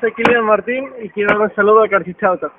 soy Kilian Martín y quiero dar un saludo a Carchichauta.